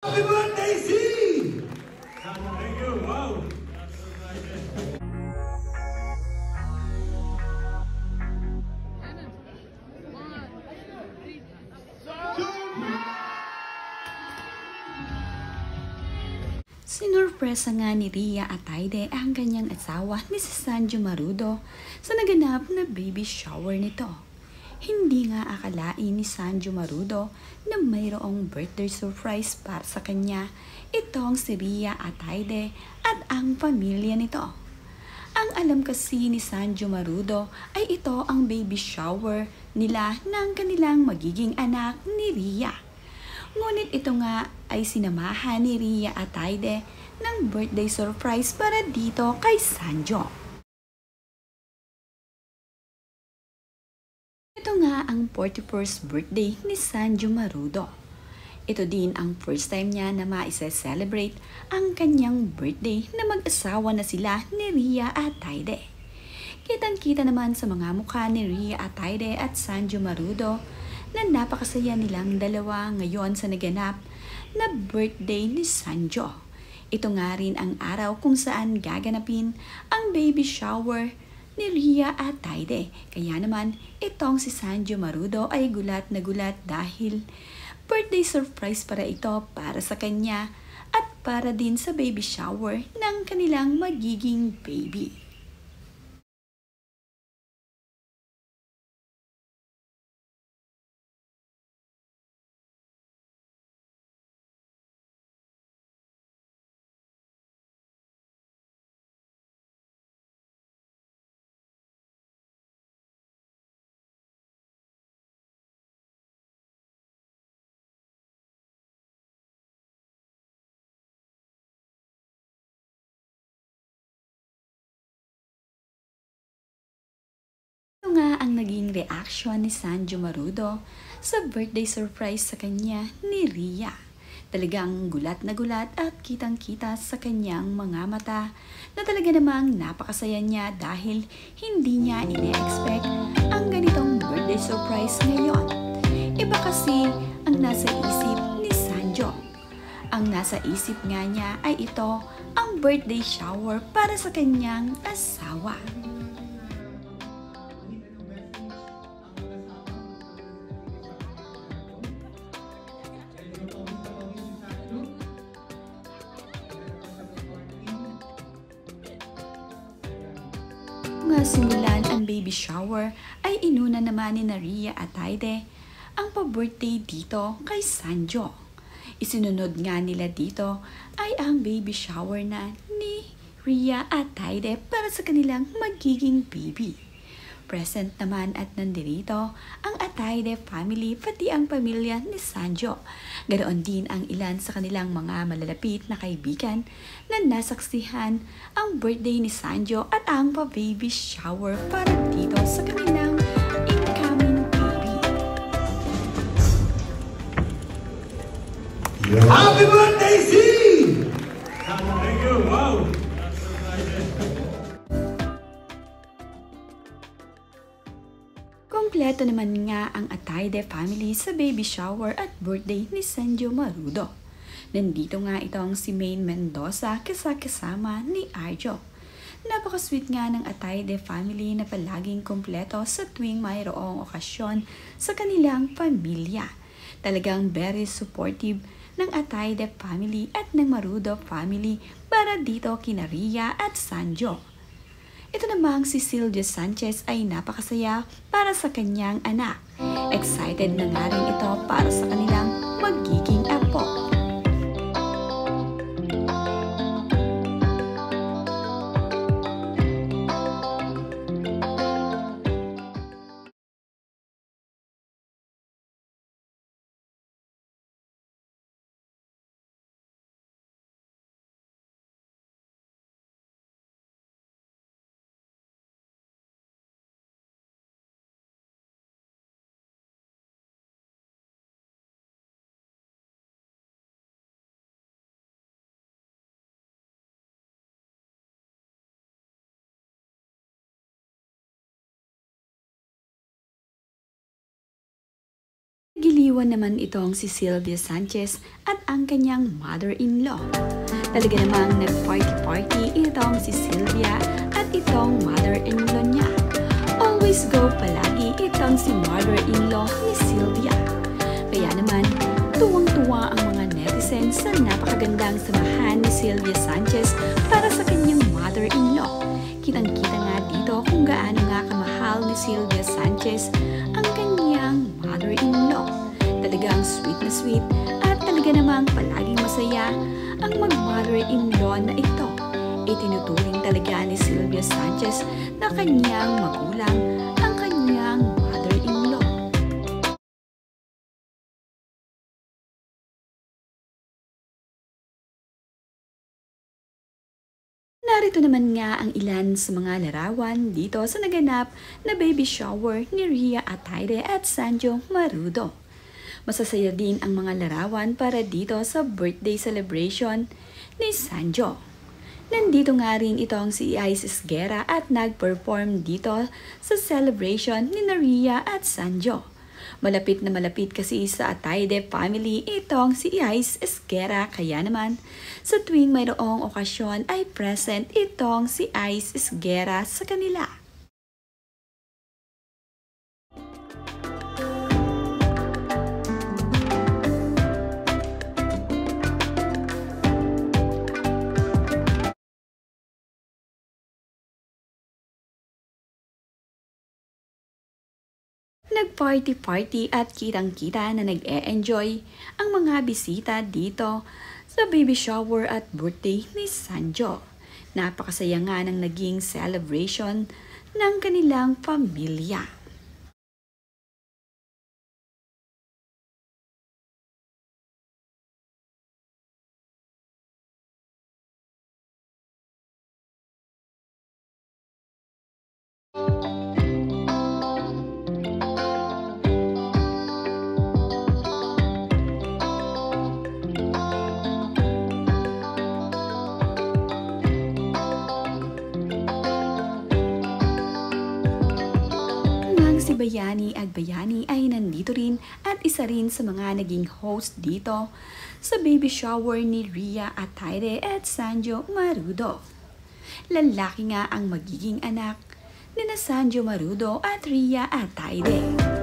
Happy birthday, C! Thank you. Wow. Sinurpresa nga ni Ria Ataide ang kanyang asawa ni si Sanjo Marudo sa naganap na baby shower nito. Hindi nga akalain ni Sanjo Marudo na mayroong birthday surprise para sa kanya itong si Ria Ataide at ang pamilya nito. Ang alam kasi ni Sanjo Marudo ay ito ang baby shower nila ng kanilang magiging anak ni Ria. Ngunit ito nga ay sinamahan ni Ria Ataide ng birthday surprise para dito kay Sanjo. Ang 41st birthday ni Sanjo Marudo. Ito din ang first time niya na maisa-celebrate ang kanyang birthday na mag-asawa na sila ni Ria Ataide. Kitang-kita naman sa mga mukha ni Ria Ataide at Sanjo Marudo na napakasaya nilang dalawa ngayon sa naganap na birthday ni Sanjo. Ito nga rin ang araw kung saan gaganapin ang baby shower ni Ria at Taide. Kaya naman, itong si Sanjo Marudo ay gulat na gulat dahil birthday surprise para ito para sa kanya at para din sa baby shower ng kanilang magiging baby. Naging reaction ni Sanjo Marudo sa birthday surprise sa kanya ni Ria. Talagang gulat na gulat at kitang-kita sa kanyang mga mata na talaga namang napakasaya niya dahil hindi niya ine-expect ang ganitong birthday surprise ngayon. Iba kasi ang nasa isip ni Sanjo. Ang nasa isip nga niya ay ito ang birthday shower para sa kanyang asawa. Nga simulan ang baby shower ay inuna naman ni Naria at Taide ang pa-birthday dito kay Sanjo. Isinunod nga nila dito ay ang baby shower na ni Ria at Taide para sa kanilang magiging baby. Present naman at nandirito ang Ataide family pati ang pamilya ni Sanjo. Ganoon din ang ilan sa kanilang mga malalapit na kaibigan na nasaksihan ang birthday ni Sanjo at ang pa-baby shower para dito sa kanilang incoming baby. Happy birthday, Kompleto naman nga ang Ataide family sa baby shower at birthday ni Sanjo Marudo. Nandito nga itong si Maine Mendoza kasama ni Arjo. Napaka-sweet nga ng Ataide family na palaging kompleto sa tuwing mayroong okasyon sa kanilang pamilya. Talagang very supportive ng Ataide family at ng Marudo family para dito kina Ria at Sanjo. Ito namang si Silvia Sanchez ay napakasaya para sa kanyang anak. Excited na nga rin ito para sa kanilang magiging apo. Nagdiliwan naman itong si Sylvia Sanchez at ang kanyang mother-in-law. Talaga namang nag-party-party itong si Sylvia at itong mother-in-law niya. Always go palagi itong si mother-in-law ni Sylvia. Kaya naman, tuwang-tuwa ang mga netizens sa napakagandang samahan ni Sylvia Sanchez para sa kanyang mother-in-law. Kitang-kita nga dito kung gaano nga kamahal ni Sylvia Sanchez ang kanyang mother-in-law. Talagang sweet na sweet at talaga namang palaging masaya ang mag-mother-in-law na ito. Itinuturing talaga ni Sylvia Sanchez na kanyang magulang ang kanyang mother-in-law. Narito naman nga ang ilan sa mga larawan dito sa naganap na baby shower ni Ria Ataide at Sanjo Marudo. Masasaya din ang mga larawan para dito sa birthday celebration ni Sanjo. Nandito nga rin itong si Isis Guerra at nag-perform dito sa celebration ni Ria at Sanjo. Malapit na malapit kasi sa Atayde family itong si Ice Esquera kaya naman sa tuwing mayroong okasyon ay present itong si Ice Esquera sa kanila. Nag-party-party at kitang-kita na nag-e-enjoy ang mga bisita dito sa baby shower at birthday ni Sanjo. Napakasaya nga ng naging celebration ng kanilang pamilya. Nang si Bayani ay nandito rin at isa rin sa mga naging host dito sa baby shower ni Ria Ataire at Sanjo Marudo. Lalaki nga ang magiging anak ni na Sanjo Marudo at Ria Ataire.